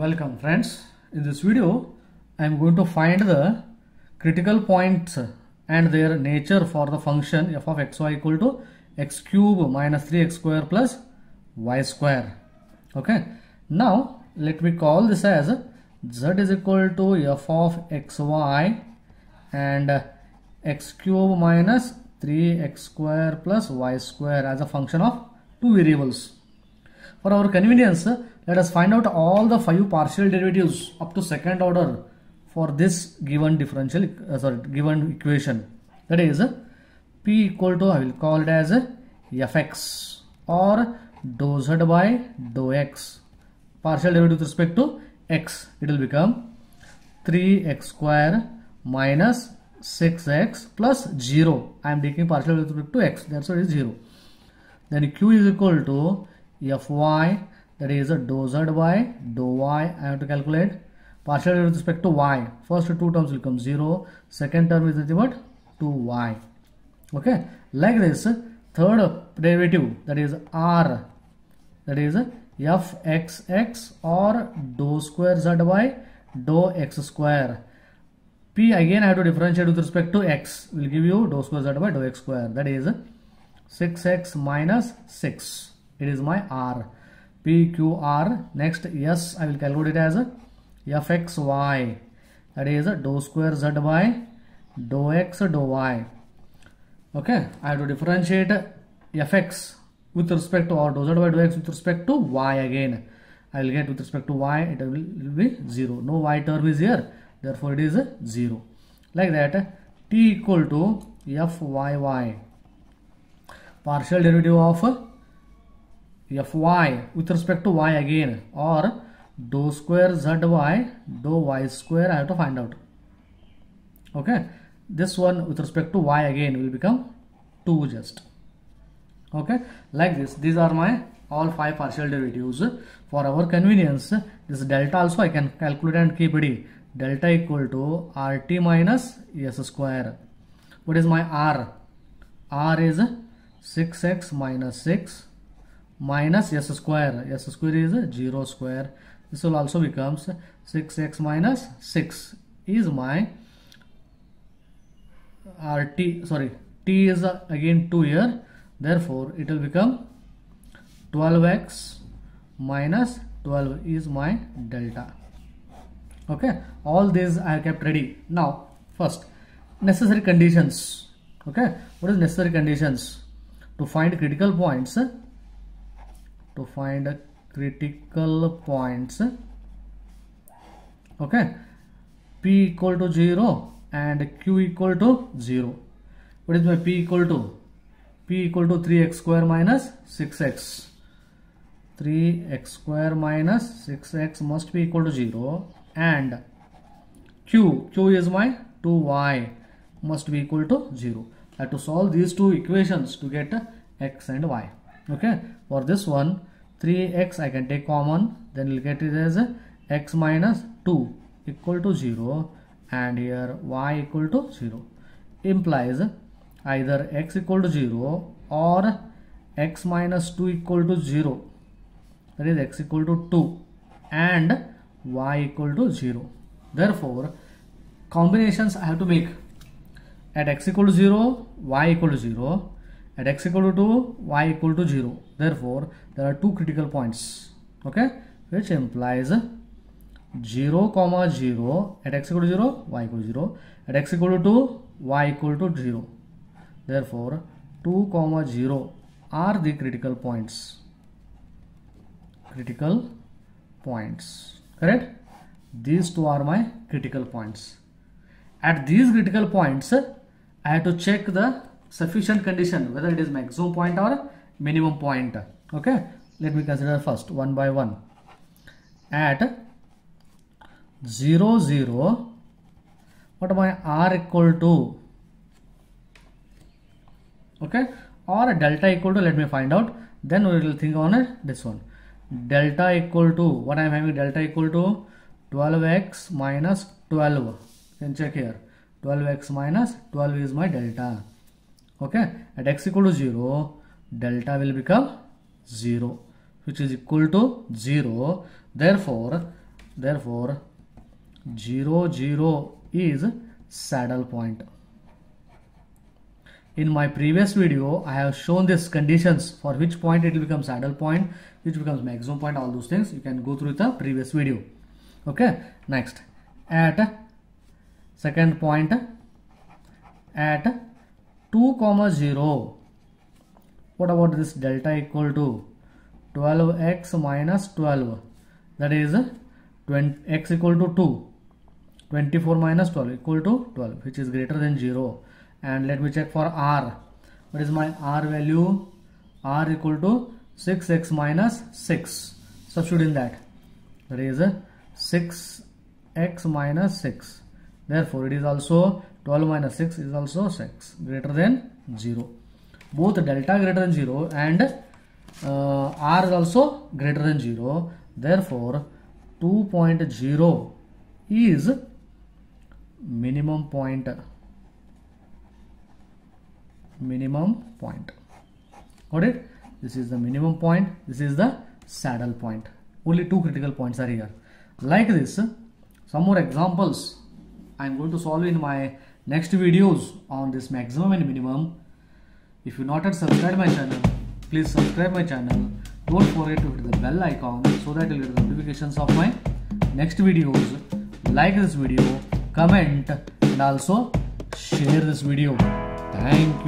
Welcome friends. In this video, I am going to find the critical points and their nature for the function f of xy equal to x cube minus 3x square plus y square. Okay. Now, let me call this as z is equal to f of xy and x cube minus 3x square plus y square as a function of two variables. For our convenience, let us find out all the five partial derivatives up to second order for this given differential, uh, sorry, given equation. That is, p equal to, I will call it as fx or dou z by dou x. Partial derivative with respect to x, it will become 3x square minus 6x plus 0. I am taking partial with respect to x, that's why it is 0. Then q is equal to fy that is a dou z by dou y I have to calculate. Partial with respect to y. First two terms will come. 0 second term is nothing but 2y okay? Like this third derivative that is r that is fxx or dou square z by dou x square. P again I have to differentiate with respect to x. Will give you dou square z by dou x square. That is 6x minus 6 it is my r p q r. Next yes i will calculate it as fx y. That is dou square z by dou x dou y. Okay i have to differentiate fx with respect to or dou z by dou x with respect to y again. I will get with respect to y it will, will be 0 no y term is here therefore it is 0 like that t equal to fyy partial derivative of fy with respect to y again or dou square zy dou y square I have to find out. Okay. This one with respect to y again will become 2 just. Okay. Like this. These are my all five partial derivatives. For our convenience, this delta also I can calculate and keep ready. Delta equal to RT minus S square. What is my R? R is 6x minus 6 minus s square. s square is 0 square. This will also becomes 6x minus 6 is my rt sorry t is again 2 here. Therefore it will become 12x minus 12 is my delta. Okay all these i have kept ready. Now first necessary conditions. Okay what is necessary conditions? To find critical points to find a critical points. Okay. P equal to 0 and q equal to 0 what is my p equal to? P equal to 3x square minus 6x 3x square minus 6x must be equal to 0 and q q is my 2y must be equal to 0 I have to solve these two equations to get x and y. Okay. For this one 3x I can take common then we'll get it as x minus 2 equal to 0 and here y equal to 0 implies either x equal to 0 or x minus 2 equal to 0 that is x equal to 2 and y equal to 0 therefore combinations I have to make at x equal to 0 y equal to 0 at x equal to 2 y equal to 0 therefore there are two critical points okay? Which implies 0 comma 0 at x equal to 0 y equal to 0 at x equal to 2 y equal to 0 therefore 2 comma 0 are the critical points. Critical points correct? These two are my critical points. At these critical points I have to check the sufficient condition whether it is maximum point or minimum point. Okay? Let me consider first one by one. At 0 0 what my r equal to? Okay? Or delta equal to let me find out. Then we will think on it this one. Delta equal to what i am having delta equal to 12x minus 12 you can check here. 12x minus 12 is my delta. Okay? At x equal to 0 delta will become 0 which is equal to 0 therefore therefore 0 0 is saddle point. In my previous video I have shown this conditions for which point it will become saddle point which becomes maximum point all those things. You can go through the previous video. Okay next. At second point at 2 comma 0 what about this delta equal to 12x minus 12 that is 20, x equal to 2 24 minus 12 equal to 12 which is greater than 0 and let me check for r. What is my r value? R equal to 6x minus 6 substitute in that. That is 6x minus 6 therefore it is also 12 minus 6 is also 6 greater than 0 both delta greater than 0 and uh, r is also greater than 0 therefore 2.0 is minimum point. Minimum point. Got it? This is the minimum point. This is the saddle point. Only two critical points are here. Like this some more examples i am going to solve in my next videos on this maximum and minimum if you not yet subscribe my channel please subscribe my channel. Don't forget to hit the bell icon so that you'll get notifications of my next videos. Like this video comment and also share this video. Thank